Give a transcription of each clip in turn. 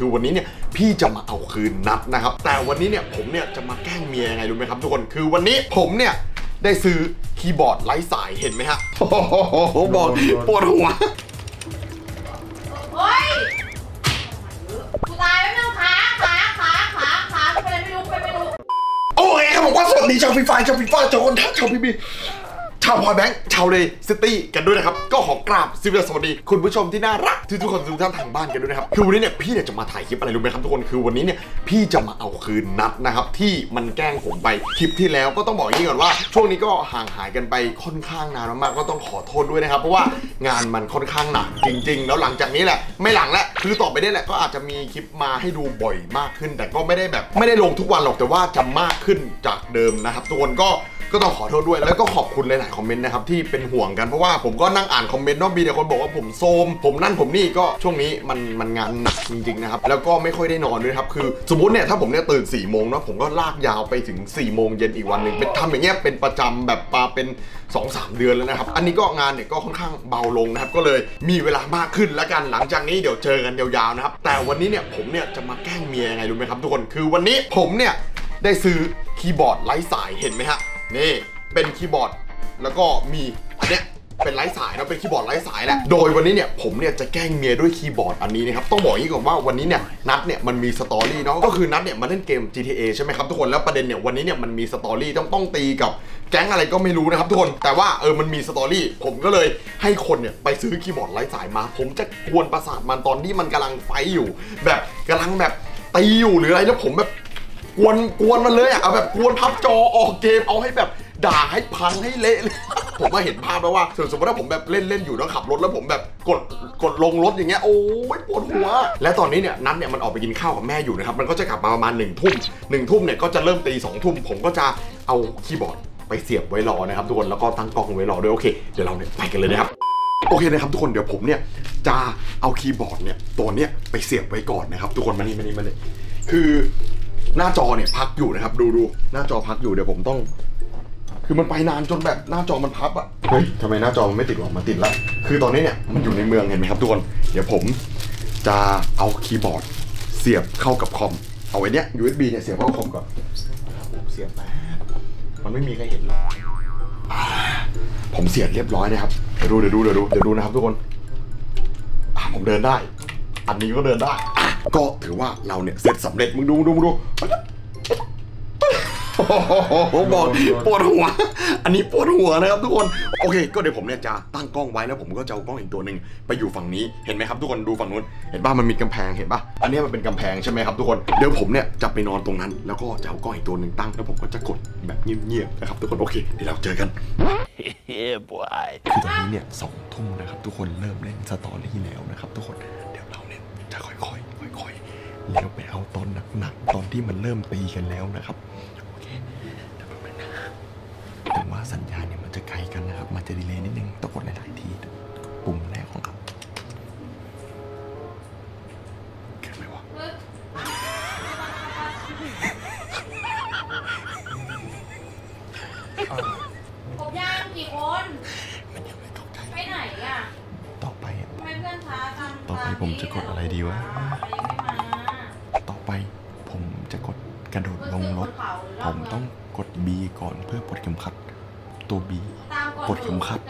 คือวันนี้เนี่ยพี่จะมาเอาคืนนัดนะครับ แต่วันนี้เนี่ยผมเนี่ยจะมาแกล้งเมียยังไงรู้ไหมครับทุกคนคือวันนี้ผมเนี่ยได้ซื้อคีย์บอร์ดไร้สายเห็นไหมฮะโอ้โหบอกปวดหัวเฮ้ยกูตายไม่ต้องขาขาขาขาขาไปเลยไม่รู้ไปไม่รู้โอเคครับผมก็สวัสดีชาวฟีฟาชาวฟีฟาชาวคนทักชาวพีบีชาวพอยแบงค์ชาวเลซิตี้กันด้วยนะครับ ก็ขอกราบสิบสวัสดี คุณผู้ชมที่น่ารักทุกทุกคนทุกท่านทางบ้านกันด้วยนะครับ คือวันนี้เนี่ยพี่เนี่ยจะมาถ่ายคลิปอะไรรู้ไหมครับทุกคนคือวันนี้เนี่ยพี่จะมาเอาคืนนัดนะครับ ที่มันแกล้งผมไปคลิปที่แล้วก็ต้องบอกอย่างนี้ก่อนว่า ช่วงนี้ก็ห่างหายกันไปค่อนข้างนานมากก็ต้องขอโทษด้วยนะครับเพราะว่างานมันค่อนข้างหนักจริง ๆ แล้วหลังจากนี้แหละไม่หลังแล้วคือต่อไปได้แหละก็อาจจะมีคลิปมาให้ดูบ่อยมากขึ้น แต่ก็ไม่ได้แบบ ไม่ได้ลงทุกวันหรอกแต่ว่าจะมากขึ้นจากเดิมนะครับทุกคนก็ก็ต้องขอโทษด้วยแล้วก็ขอบคุณหลายๆคอมเมนต์นะครับที่เป็นห่วงกันเพราะว่าผมก็นั่งอ่านคอมเมนต์เนอกมีแต่คนบอกว่าผมโซม ผมนั่นผมนี่ก็ช่วงนี้มันมันงานหนักจริงๆนะครับแล้วก็ไม่ค่อยได้นอนด้วยครับคือสมมติเนี่ยถ้าผมเนี่ยตื่น4ี่โมงนะผมก็ลากยาวไปถึง4ี่โมงเย็นอีกวันหนึ่งเป็นทำอย่างเงี้ยเป็นประจำแบบมาเป็น 2-3 เดือนแล้วนะครับ อันนี้ก็งานเนี่ยก็ค่อนข้างเบาลงนะครับ ก็เลยมีเวลามากขึ้นแล้วกันหลังจากนี้เดี๋ยวเจอกันยาวๆนะครับ แต่วันนี้เนี่ยผมเนี่ยจะมาแกล้งเมียยังไงรู้ไหมครับทุกคนคือวันนี้ผมเนี่ยได้ซื้อคีย์บอร์ดไร้สายเห็นไหมฮะนี่เป็นคีย์บอร์ด แล้วก็มีอันเนี้ยเป็นไร้สายนะเป็นคีย์บอร์ดไร้สายแหละ โดยวันนี้เนี่ยผมเนี่ยจะแกล้งเมียด้วยคีย์บอร์ดอันนี้นะครับ ต้องบอกอย่างนี้ก่อนว่าวันนี้เนี่ยนัสเนี่ยมันมี story เนาะ ก็คือนัสเนี่ยมาเล่นเกม GTA ใช่ไหมครับทุกคน แล้วประเด็นเนี่ยวันนี้เนี่ยมันมี story ต้องต้องตีกับแก๊งอะไรก็ไม่รู้นะครับทุกคน แต่ว่าเออมันมีสตอรี่ ผมก็เลยให้คนเนี่ยไปซื้อคีย์บอร์ดไร้สายมา ผมจะกวนประสาทมันตอนที่มันกำลังไฟอยู่ แบบกำลังแบบตีอยู่หรืออะไรแล้วผมแบบกวนกวนมันเลยอะเอาแบบกวนพับจอออกเกมเอาให้แบบ ด่าให้พังให้เละเลยผมมาเห็นภาพแล้วว่าสมมติว่าผมแบบเล่นเล่นอยู่แล้วขับรถแล้วผมแบบกดกดลงรถอย่างเงี้ยโอ้ยปวดหัว และตอนนี้เนี่ยนัทเนี่ยมันออกไปกินข้าวกับแม่อยู่นะครับมันก็จะกลับมาประมาณหนึ่งทุ่มหนึ่งทุ่มเนี่ยก็จะเริ่มตีสองทุ่มผมก็จะเอาคีย์บอร์ดไปเสียบไว้รอนะครับทุกคนแล้วก็ตั้งกล้องไว้รอด้วยโอเคเดี๋ยวเราเนี่ยไปกันเลยนะครับโอเคนะครับทุกคนเดี๋ยวผมเนี่ยจะเอาคีย์บอร์ดเนี่ยตัวเนี้ยไปเสียบไว้ก่อนนะครับทุกคนมานี่มานี่มานี่คือหน้าจอเนี่ยพักอยู่นะครับ ดูดูหน้าจอพักอยู่เดี๋ยวผมต้อง คือมันไปนานจนแบบหน้าจอมันพับอะเฮ้ยทำไมหน้าจอมันไม่ติดหรอมาติดแล้วคือตอนนี้เนี่ยมันอยู่ในเมืองเห็นไหมครับทุกคนเดี๋ยวผมจะเอาคีย์บอร์ด เสียบเข้ากับคอมเอาไว้เนี้ย USB เนี่ยเสียบเข้าคอมก่อนเสียบแป๊บมันไม่มีใครเห็นหรอกผมเสียบเรียบร้อยนะครับเดี๋ยวดูเดี๋ยวดูเดี๋ยวดูเดี๋ยวดูนะครับทุกคนอะผมเดินได้ อันนี้ก็เดินได้อะก็ถือว่าเราเนี่ยเสร็จสำเร็จมึงดูมึงดูมึงดูโอ้โห บอกปวดหัว อันนี้ปวดหัวนะครับทุกคน โอเค ก็เดี๋ยวผมเนี่ยจะตั้งกล้องไว้แล้วผมก็จะเอากล้องอีกตัวหนึ่งไปอยู่ฝั่งนี้ เห็นไหมครับทุกคนดูฝั่งนู้น เห็นป่ะมันมีกำแพงเห็นป่ะ อันนี้มันเป็นกำแพงใช่ไหมครับทุกคน เดี๋ยวผมเนี่ยจะไปนอนตรงนั้น แล้วก็จะเอากล้องอีกตัวหนึ่งตั้ง แล้วผมก็จะกดแบบเงียบๆนะครับทุกคน โอเค เดี๋ยวเราเจอกัน yeah, boy. คือตอนนี้เนี่ยสองทุ่มนะครับทุกคนเริ่มเล่นสตอรี่แล้วนะครับทุกคน เดี๋ยวเราเนี่ยจะค่อยๆค่อยๆแล้วไปเอาตอนหนักๆตอนที่มันเริ่มตีกันแล้วนะครับ จะดีเลย์นิดนึงต้องกดหลายๆทีปุ่มแรกของเราเกิดไหมวะผมย่างกี่คนมันยังไม่ตกใจไปไหนอะต่อไปอะทำไมเพื่อนช้าจังต่อไปผมจะกดอะไรดีวะอะไรไม่มาต่อไปผมจะกดกระโดดลงรถ ผมต้องกด B ก่อนเพื่อปลดเข็มขัดตัว B ตามอนก ดเข็มขัด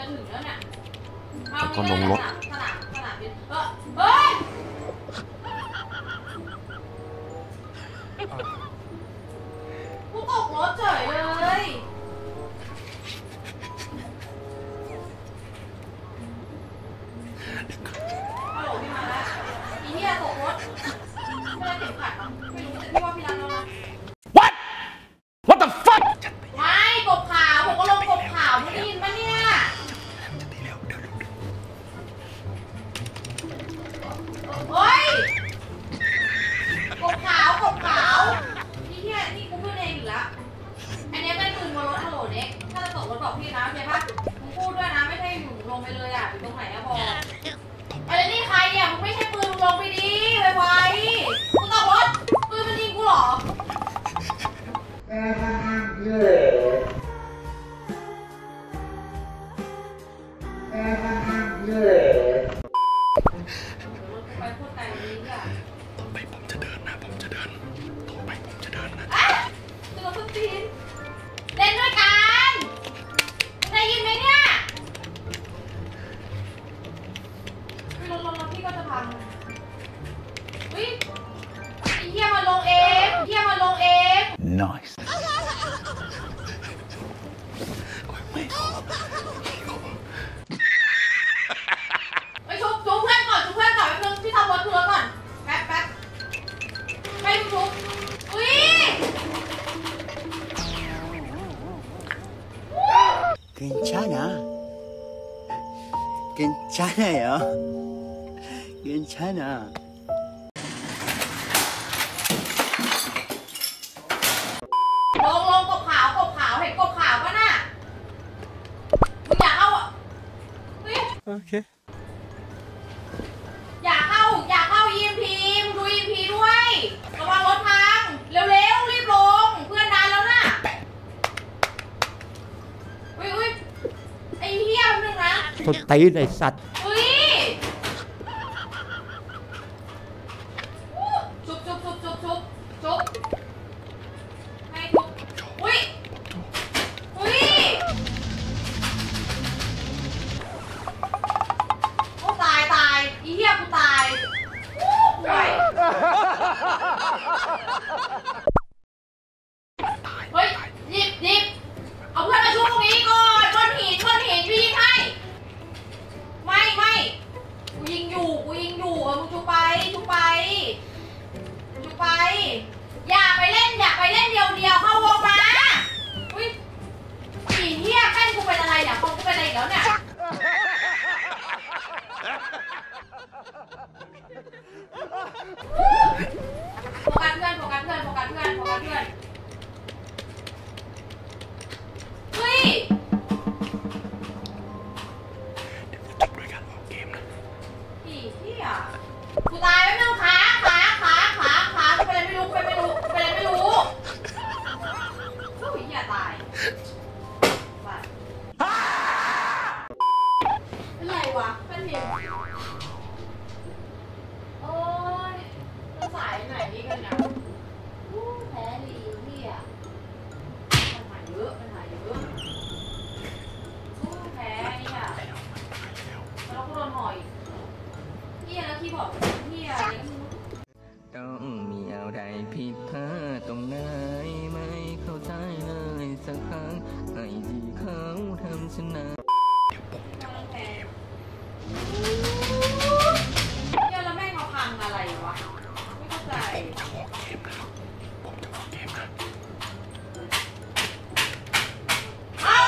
แล้วก็ลงรถ เฮ้ย And 괜찮아 요. 괜찮 아. Lông lông cột khảo cột khảo thấy cột khảo quá nè. Nhà ông ạ. Biết. Okay. ส้นตีในไอสัตว์ กัสเพื่ ผิดพลาตรงไหนไม่เข้าใจเลยสักครั้งไอ้ที่เขาทำฉันนั้นมันแพงเฮียแล้วแม่งมาพังอะไรวะ ไม่เข้าใจจะออกเกมนะผมจะออกเกมนะเอ้า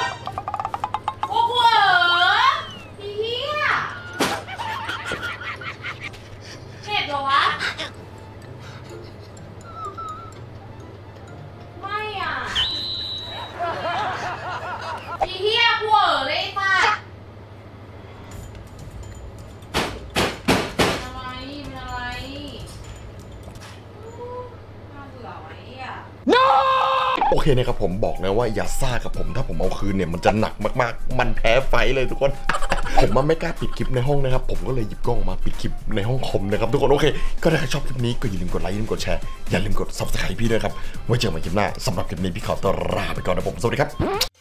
โอ้โหเหรอเฮียเน็ตเหรอวะ โอเคนะครับผมบอกเลยว่าอย่าซ่ากับผมถ้าผมเอาคืนเนี่ยมันจะหนักมากๆ มันแพ้ไฟเลยทุกคน ผมมันไม่กล้าปิดคลิปในห้องนะครับ ผมก็เลยหยิบกล้องมาปิดคลิปในห้องคอมนะครับทุกคนโอเค ก็ถ้าใครชอบคลิปนี้ก็อย่าลืมกดไลค์อย่าลืมกดแชร์อย่าลืมกด subscribe พี่ด้วยครับไว้เจอกันใหม่คลิปหน้าสำหรับคลิปนี้พี่ขอตัวลาไปก่อนนะผมสวัสดีครับ